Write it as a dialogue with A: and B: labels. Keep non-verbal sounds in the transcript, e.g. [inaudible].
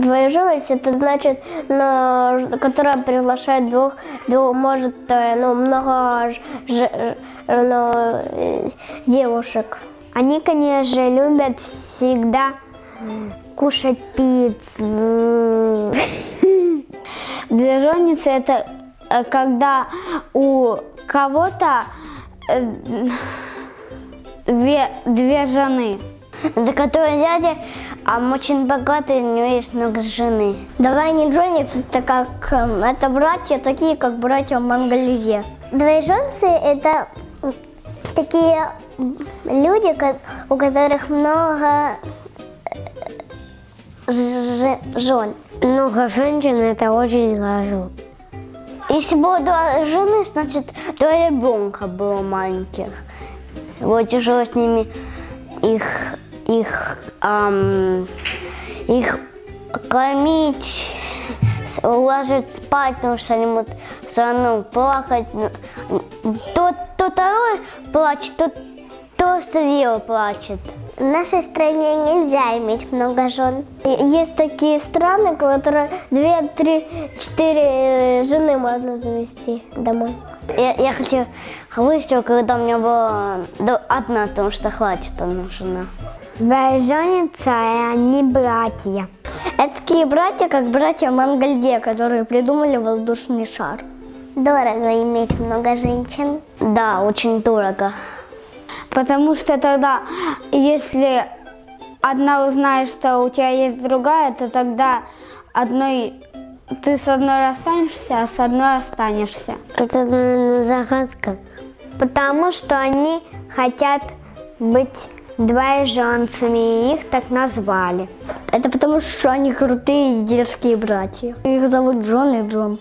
A: Двоеженность это значит, ну, которая приглашает двух, двух может, э, ну, много ж- ну, девушек.
B: Они, конечно, любят всегда кушать пиццу. [laughs]
C: Движенница это когда у кого-то две, две жены.
A: Это который дядя, а очень богатый, у него есть много жены. Давай не джониться, это как эм, это братья, такие как братья Монголизе. Двоеженцы это такие люди, у которых много жен.
B: Много женщин это очень хорошо.
A: Если было два жены, значит два ребенка было маленьких. Вот тяжело с ними их, их, ам, их кормить, уложить спать, потому что они будут все равно плакать. То, то второй плачет, то, то слева плачет. В нашей стране нельзя иметь много жен. Есть такие страны, которые две, три, четыре жены можно завести домой. Я, я хочу вышел, когда у меня была одна, потому что хватит одна жена.
B: Двоеженница и они братья.
A: Это такие братья, как братья Монгольде, которые придумали воздушный шар. Дорого иметь много женщин. Да, очень дорого.
C: Потому что тогда, если одна узнает, что у тебя есть другая, то тогда одной ты с одной расстанешься, а с одной останешься.
B: Это, наверное, загадка. Потому что они хотят быть двоеженцами, и их так назвали.
A: Это потому, что они крутые и дерзкие братья. Их зовут Джон и Джон.